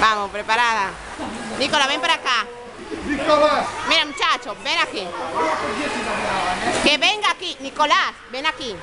Vamos, preparada. Nicolás, ven para acá. Nicolás. Mira, muchacho, ven aquí. Que venga aquí. Nicolás, ven aquí.